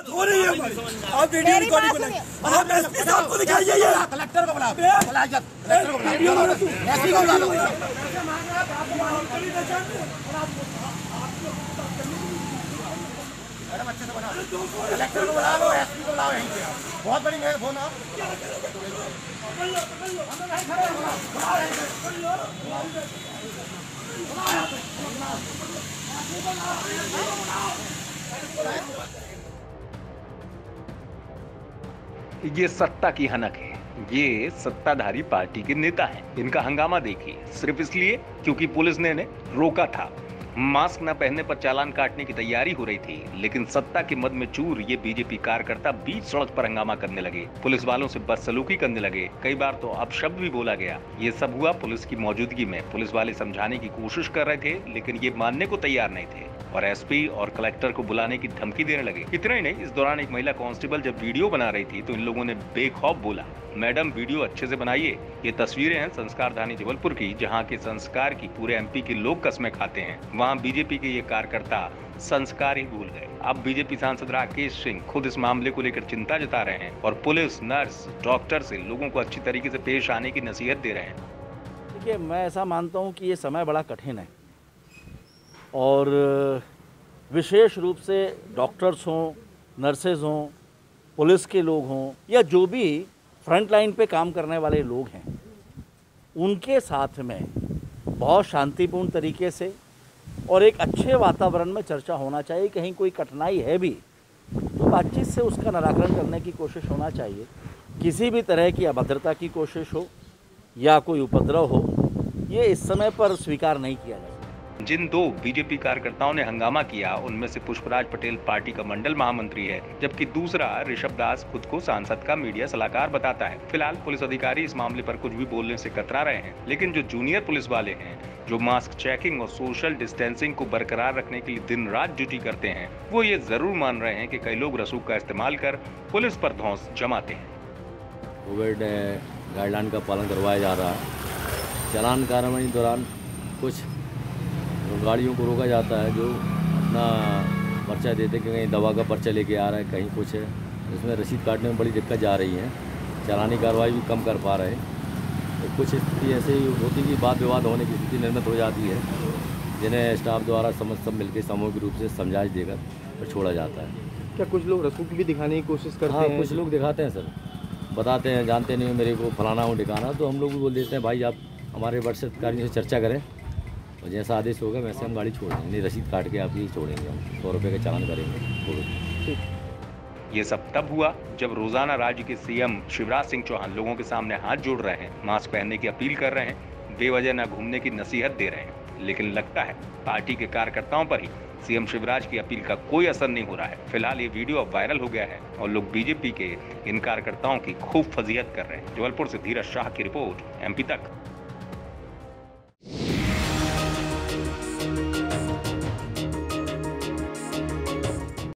हो रही है आप वीडियो रिकॉर्डिंग बात आप एसपी साहब को दिखाइए ये कलेक्टर को बुलाओ बुलाओ जब कलेक्टर को बुलाओ एसपी को बुला लो। मैडम अच्छे से बनाओ कलेक्टर को बुला लो एसपी को बुलाओ यहीं पे बहुत बड़ी मेरे फ़ोन आप ये सत्ता की हनक है। ये सत्ताधारी पार्टी के नेता हैं। इनका हंगामा देखिए। सिर्फ़ इसलिए क्योंकि पुलिस ने इन्हें रोका था। मास्क न पहनने पर चालान काटने की तैयारी हो रही थी, लेकिन सत्ता के मद में चूर ये बीजेपी कार्यकर्ता बीच सड़क पर हंगामा करने लगे। पुलिस वालों से बदसलूकी करने लगे। कई बार तो अब शब्द भी बोला गया। ये सब हुआ पुलिस की मौजूदगी में। पुलिस वाले समझाने की कोशिश कर रहे थे, लेकिन ये मानने को तैयार नहीं थे और एसपी और कलेक्टर को बुलाने की धमकी देने लगे। इतना ही नहीं, इस दौरान एक महिला कांस्टेबल जब वीडियो बना रही थी तो इन लोगों ने बेखौफ बोला, मैडम, वीडियो अच्छे से बनाइए। ये तस्वीरें हैं संस्कारधानी जबलपुर की, जहाँ के संस्कार की पूरे एमपी के लोग कस्में खाते हैं। वहाँ बीजेपी के ये कार्यकर्ता संस्कार ही भूल गए। अब बीजेपी सांसद राकेश सिंह खुद इस मामले को लेकर चिंता जता रहे हैं और पुलिस, नर्स, डॉक्टर से लोगों को अच्छी तरीके से पेश आने की नसीहत दे रहे हैं। देखिए, मैं ऐसा मानता हूँ कि ये समय बड़ा कठिन है और विशेष रूप से डॉक्टर्स हों नर्सेज हों, पुलिस के लोग हों या जो भी फ्रंट लाइन पे काम करने वाले लोग हैं, उनके साथ में बहुत शांतिपूर्ण तरीके से और एक अच्छे वातावरण में चर्चा होना चाहिए, कहीं कोई कठिनाई है भी तो बातचीत से उसका निराकरण करने की कोशिश होना चाहिए। किसी भी तरह की अभद्रता की कोशिश हो या कोई उपद्रव हो, ये इस समय पर स्वीकार नहीं किया जा सकता जिन दो बीजेपी कार्यकर्ताओं ने हंगामा किया, उनमें से पुष्पराज पटेल पार्टी का मंडल महामंत्री है, जबकि दूसरा ऋषभ दास खुद को सांसद का मीडिया सलाहकार बताता है। फ़िलहाल पुलिस अधिकारी इस मामले पर कुछ भी बोलने से कतरा रहे हैं, लेकिन जो जूनियर पुलिस वाले हैं, जो मास्क चेकिंग और सोशल डिस्टेंसिंग को बरकरार रखने के लिए दिन रात ड्यूटी करते हैं, वो ये ज़रूर मान रहे हैं कि कई लोग रसूख का इस्तेमाल कर पुलिस पर धौंस जमाते हैं। कोविड गाइडलाइन का पालन करवाया जा रहा है। चलान कार्रवाई दौरान कुछ गाड़ियों को रोका जाता है जो अपना पर्चा देते कि कहीं दवा का पर्चा लेके आ रहा है कहीं कुछ है। इसमें रसीद काटने में बड़ी दिक्कत जा रही है। चलानी कार्रवाई भी कम कर पा रहे हैं। तो कुछ स्थिति ऐसे ही होती कि वाद विवाद होने की स्थिति निर्मित हो जाती है जिन्हें स्टाफ द्वारा समझ सब मिलकर सामूहिक रूप से समझाइश देकर और छोड़ा जाता है। क्या कुछ लोग रसूख भी दिखाने की कोशिश करते हाँ हैं? कुछ लोग दिखाते हैं सर। बताते हैं जानते नहीं मेरे को फलाना हो ठिकाना तो हम लोग भी बोल देते हैं भाई आप हमारे वरिष्ठ अधिकारियों से चर्चा करें। और जैसा आदेश होगा वैसे हम गाड़ी छोड़ देंगे। रसीद काट के आप ही छोड़ेंगे हम। सौ रुपये का चालान करेंगे। ये सब तब हुआ जब रोज़ाना राज्य के सीएम शिवराज सिंह चौहान लोगों के सामने हाथ जोड़ रहे हैं मास्क पहनने की अपील कर रहे हैं बेवजह न घूमने की नसीहत दे रहे हैं। लेकिन लगता है पार्टी के कार्यकर्ताओं पर ही सीएम शिवराज की अपील का कोई असर नहीं हो रहा है। फ़िलहाल ये वीडियो अब वायरल हो गया है और लोग बीजेपी के इन कार्यकर्ताओं की खूब फजीहत कर रहे हैं। जबलपुर से धीरज शाह की रिपोर्ट एमपी तक।